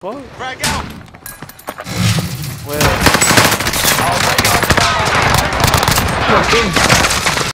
What? Frag out! Well. Oh Fucking.